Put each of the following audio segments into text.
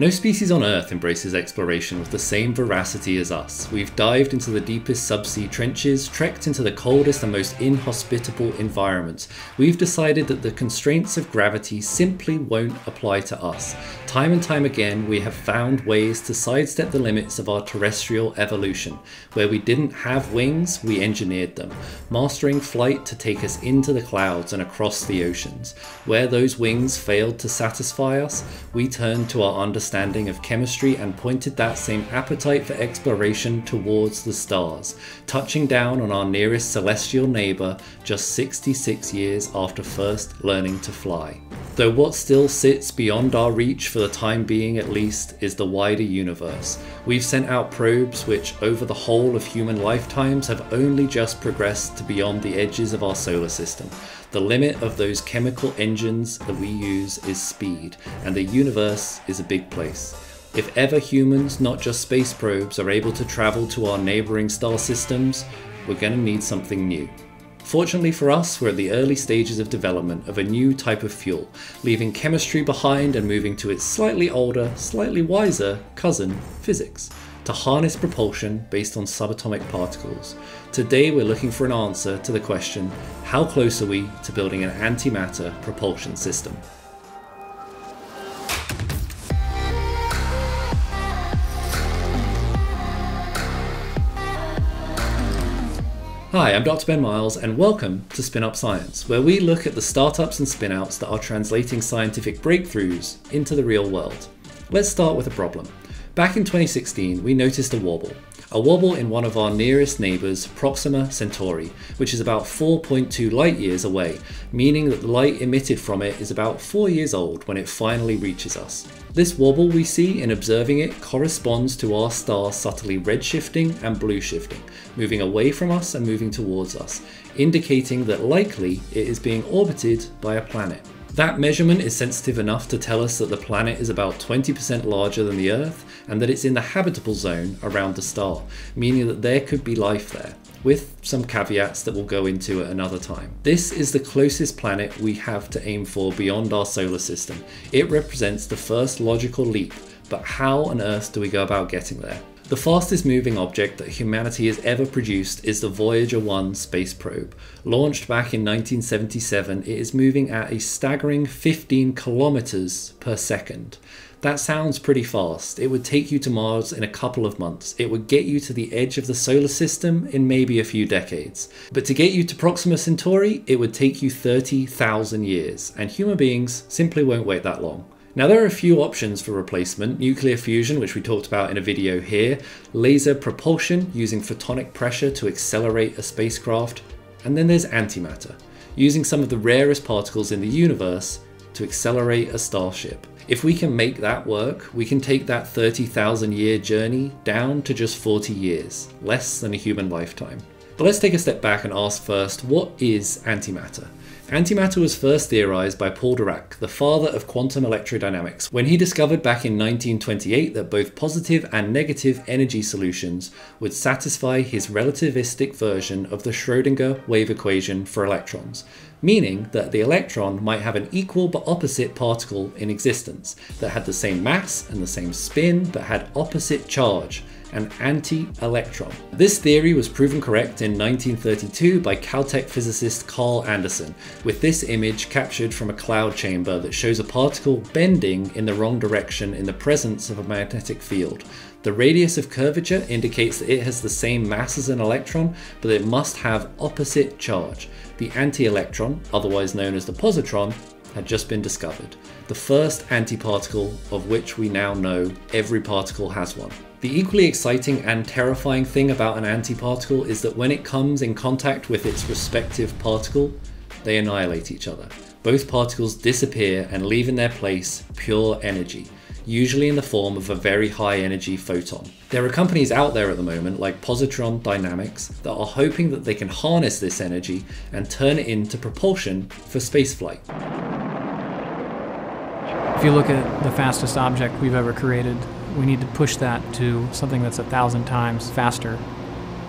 No species on Earth embraces exploration with the same veracity as us. We've dived into the deepest subsea trenches, trekked into the coldest and most inhospitable environments. We've decided that the constraints of gravity simply won't apply to us. Time and time again, we have found ways to sidestep the limits of our terrestrial evolution. Where we didn't have wings, we engineered them, mastering flight to take us into the clouds and across the oceans. Where those wings failed to satisfy us, we turned to our understanding understanding of chemistry and pointed that same appetite for exploration towards the stars, touching down on our nearest celestial neighbour just 66 years after first learning to fly. Though what still sits beyond our reach for the time being at least is the wider universe. We've sent out probes which, over the whole of human lifetimes, have only just progressed to beyond the edges of our solar system. The limit of those chemical engines that we use is speed, and the universe is a big place. If ever humans, not just space probes, are able to travel to our neighbouring star systems, we're going to need something new. Fortunately for us, we're at the early stages of development of a new type of fuel, leaving chemistry behind and moving to its slightly older, slightly wiser cousin, physics, to harness propulsion based on subatomic particles. Today we're looking for an answer to the question, how close are we to building an antimatter propulsion system? Hi, I'm Dr. Ben Miles, and welcome to Spin Up Science, where we look at the startups and spinouts that are translating scientific breakthroughs into the real world. Let's start with a problem. Back in 2016, we noticed a wobble. A wobble in one of our nearest neighbours, Proxima Centauri, which is about 4.2 light years away, meaning that the light emitted from it is about 4 years old when it finally reaches us. This wobble we see in observing it corresponds to our star subtly redshifting and blue shifting, moving away from us and moving towards us, indicating that likely it is being orbited by a planet. That measurement is sensitive enough to tell us that the planet is about 20% larger than the Earth and that it's in the habitable zone around the star, meaning that there could be life there, with some caveats that we'll go into at another time. This is the closest planet we have to aim for beyond our solar system. It represents the first logical leap, but how on earth do we go about getting there? The fastest moving object that humanity has ever produced is the Voyager 1 space probe. Launched back in 1977, it is moving at a staggering 15 kilometers per second. That sounds pretty fast. It would take you to Mars in a couple of months. It would get you to the edge of the solar system in maybe a few decades. But to get you to Proxima Centauri, it would take you 30,000 years, and human beings simply won't wait that long. Now there are a few options for replacement, nuclear fusion which we talked about in a video here, laser propulsion using photonic pressure to accelerate a spacecraft, and then there's antimatter, using some of the rarest particles in the universe to accelerate a starship. If we can make that work, we can take that 30,000 year journey down to just 40 years, less than a human lifetime. But let's take a step back and ask first, what is antimatter? Antimatter was first theorized by Paul Dirac, the father of quantum electrodynamics, when he discovered back in 1928 that both positive and negative energy solutions would satisfy his relativistic version of the Schrödinger wave equation for electrons, meaning that the electron might have an equal but opposite particle in existence that had the same mass and the same spin but had opposite charge an anti-electron. This theory was proven correct in 1932 by Caltech physicist Carl Anderson, with this image captured from a cloud chamber that shows a particle bending in the wrong direction in the presence of a magnetic field. The radius of curvature indicates that it has the same mass as an electron, but it must have opposite charge. The anti-electron, otherwise known as the positron, had just been discovered. The first antiparticle of which we now know every particle has one. The equally exciting and terrifying thing about an antiparticle is that when it comes in contact with its respective particle, they annihilate each other. Both particles disappear and leave in their place pure energy, usually in the form of a very high energy photon. There are companies out there at the moment, like Positron Dynamics, that are hoping that they can harness this energy and turn it into propulsion for spaceflight. If you look at the fastest object we've ever created, we need to push that to something that's a thousand times faster.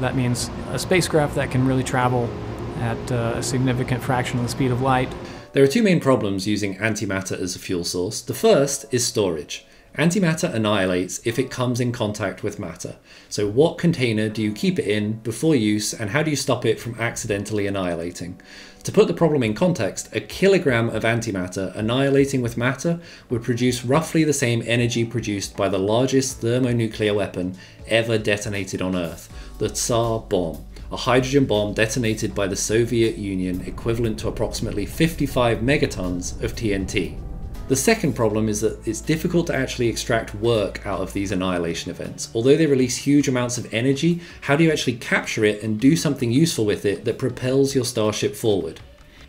That means a spacecraft that can really travel at uh, a significant fraction of the speed of light. There are two main problems using antimatter as a fuel source. The first is storage. Antimatter annihilates if it comes in contact with matter. So, what container do you keep it in before use, and how do you stop it from accidentally annihilating? To put the problem in context, a kilogram of antimatter annihilating with matter would produce roughly the same energy produced by the largest thermonuclear weapon ever detonated on Earth, the Tsar bomb, a hydrogen bomb detonated by the Soviet Union equivalent to approximately 55 megatons of TNT. The second problem is that it's difficult to actually extract work out of these annihilation events. Although they release huge amounts of energy, how do you actually capture it and do something useful with it that propels your starship forward?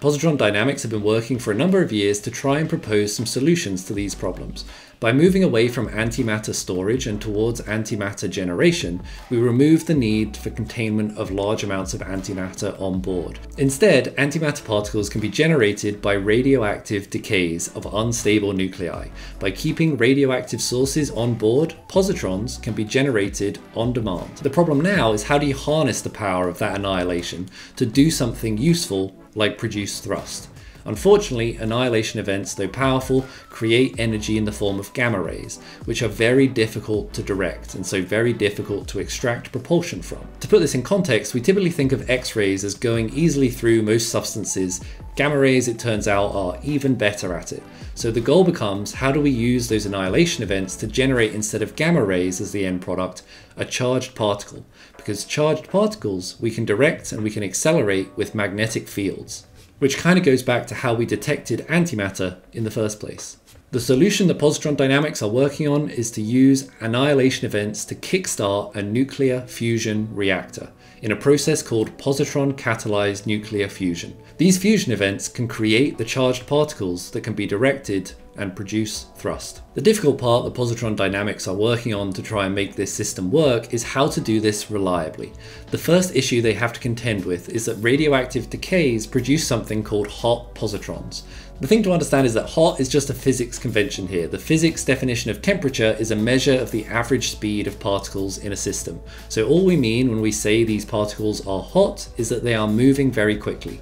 Positron Dynamics have been working for a number of years to try and propose some solutions to these problems. By moving away from antimatter storage and towards antimatter generation, we remove the need for containment of large amounts of antimatter on board. Instead, antimatter particles can be generated by radioactive decays of unstable nuclei. By keeping radioactive sources on board, positrons can be generated on demand. The problem now is how do you harness the power of that annihilation to do something useful like produce thrust? Unfortunately, annihilation events, though powerful, create energy in the form of gamma rays, which are very difficult to direct and so very difficult to extract propulsion from. To put this in context, we typically think of X-rays as going easily through most substances. Gamma rays, it turns out, are even better at it. So the goal becomes how do we use those annihilation events to generate instead of gamma rays as the end product, a charged particle? Because charged particles we can direct and we can accelerate with magnetic fields which kind of goes back to how we detected antimatter in the first place. The solution that positron dynamics are working on is to use annihilation events to kickstart a nuclear fusion reactor in a process called positron catalyzed nuclear fusion. These fusion events can create the charged particles that can be directed and produce thrust. The difficult part the positron dynamics are working on to try and make this system work is how to do this reliably. The first issue they have to contend with is that radioactive decays produce something called hot positrons. The thing to understand is that hot is just a physics convention here. The physics definition of temperature is a measure of the average speed of particles in a system. So all we mean when we say these particles are hot is that they are moving very quickly.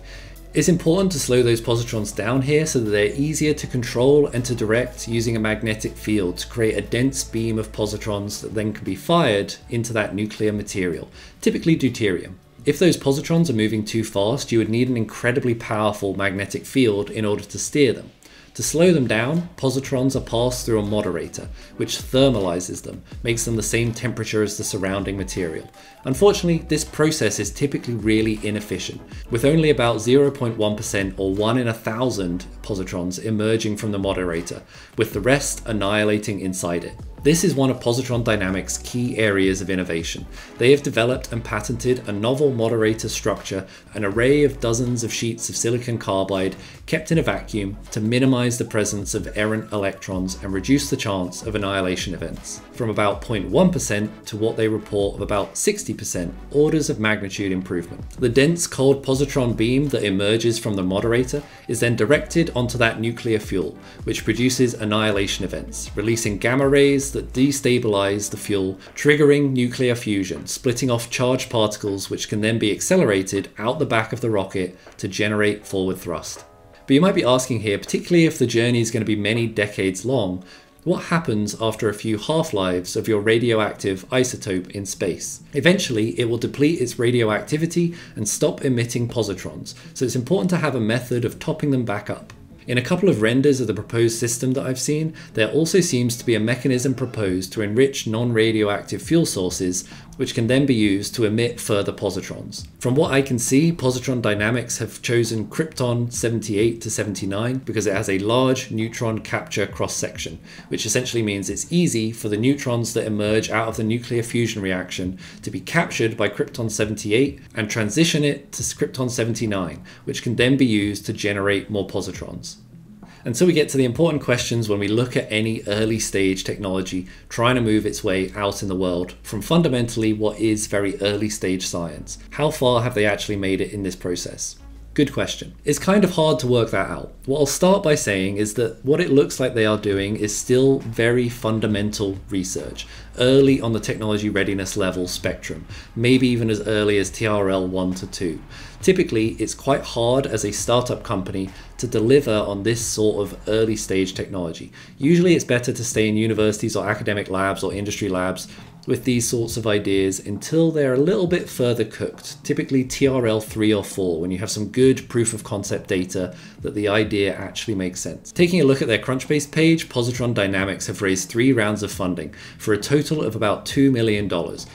It's important to slow those positrons down here so that they're easier to control and to direct using a magnetic field to create a dense beam of positrons that then can be fired into that nuclear material, typically deuterium. If those positrons are moving too fast, you would need an incredibly powerful magnetic field in order to steer them. To slow them down, positrons are passed through a moderator, which thermalizes them, makes them the same temperature as the surrounding material. Unfortunately, this process is typically really inefficient, with only about 0.1% or 1 in a thousand positrons emerging from the moderator, with the rest annihilating inside it. This is one of Positron Dynamics' key areas of innovation. They have developed and patented a novel moderator structure, an array of dozens of sheets of silicon carbide kept in a vacuum to minimize the presence of errant electrons and reduce the chance of annihilation events, from about 0.1% to what they report of about 60%, orders of magnitude improvement. The dense cold positron beam that emerges from the moderator is then directed onto that nuclear fuel, which produces annihilation events, releasing gamma rays that destabilize the fuel, triggering nuclear fusion, splitting off charged particles which can then be accelerated out the back of the rocket to generate forward thrust. But you might be asking here, particularly if the journey is going to be many decades long, what happens after a few half-lives of your radioactive isotope in space? Eventually, it will deplete its radioactivity and stop emitting positrons, so it's important to have a method of topping them back up. In a couple of renders of the proposed system that I've seen, there also seems to be a mechanism proposed to enrich non-radioactive fuel sources which can then be used to emit further positrons. From what I can see, Positron Dynamics have chosen Krypton 78 to 79 because it has a large neutron capture cross section, which essentially means it's easy for the neutrons that emerge out of the nuclear fusion reaction to be captured by Krypton 78 and transition it to Krypton 79, which can then be used to generate more positrons. And so we get to the important questions when we look at any early stage technology trying to move its way out in the world from fundamentally what is very early stage science. How far have they actually made it in this process? Good question. It's kind of hard to work that out. What I'll start by saying is that what it looks like they are doing is still very fundamental research, early on the technology readiness level spectrum, maybe even as early as TRL 1 to 2. Typically, it's quite hard as a startup company to deliver on this sort of early stage technology. Usually, it's better to stay in universities or academic labs or industry labs with these sorts of ideas until they're a little bit further cooked, typically TRL 3 or 4, when you have some good proof of concept data that the idea actually makes sense. Taking a look at their Crunchbase page, Positron Dynamics have raised three rounds of funding for a total of about $2 million,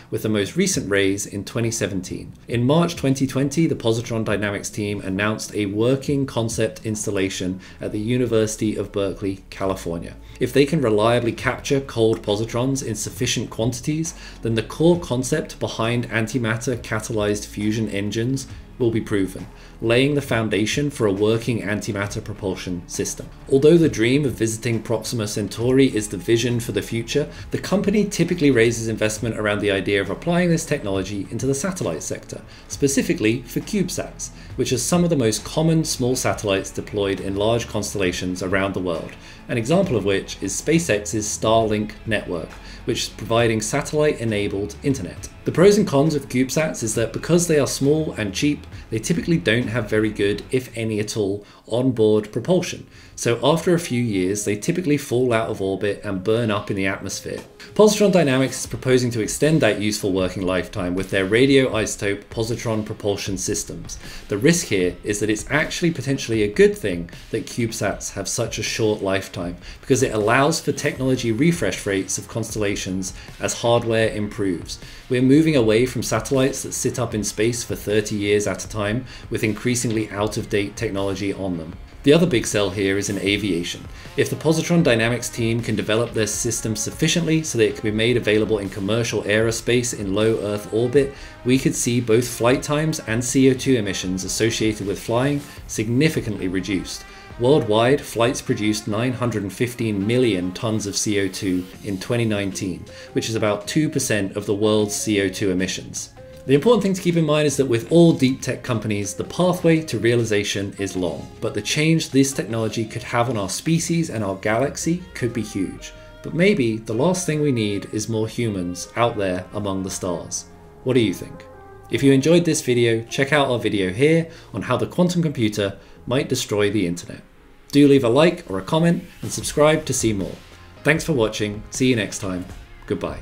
with the most recent raise in 2017. In March 2020, the Positron Dynamics team announced a working concept installation at the University of Berkeley, California. If they can reliably capture cold positrons in sufficient quantities, then the core concept behind antimatter catalyzed fusion engines will be proven, laying the foundation for a working antimatter propulsion system. Although the dream of visiting Proxima Centauri is the vision for the future, the company typically raises investment around the idea of applying this technology into the satellite sector, specifically for CubeSats, which are some of the most common small satellites deployed in large constellations around the world, an example of which is SpaceX's Starlink network, which is providing satellite enabled internet. The pros and cons of CubeSats is that because they are small and cheap, they typically don't have very good, if any at all, onboard propulsion. So after a few years, they typically fall out of orbit and burn up in the atmosphere. Positron Dynamics is proposing to extend that useful working lifetime with their radioisotope positron propulsion systems. The risk here is that it's actually potentially a good thing that CubeSats have such a short lifetime because it allows for technology refresh rates of constellations as hardware improves. We're moving away from satellites that sit up in space for 30 years at a time with increasingly out of date technology on them. The other big sell here is in aviation. If the Positron Dynamics team can develop their system sufficiently so that it can be made available in commercial aerospace in low Earth orbit, we could see both flight times and CO2 emissions associated with flying significantly reduced. Worldwide, flights produced 915 million tons of CO2 in 2019, which is about 2% of the world's CO2 emissions. The important thing to keep in mind is that with all deep tech companies, the pathway to realization is long, but the change this technology could have on our species and our galaxy could be huge. But maybe the last thing we need is more humans out there among the stars. What do you think? If you enjoyed this video, check out our video here on how the quantum computer might destroy the internet. Do leave a like or a comment and subscribe to see more. Thanks for watching, see you next time, goodbye.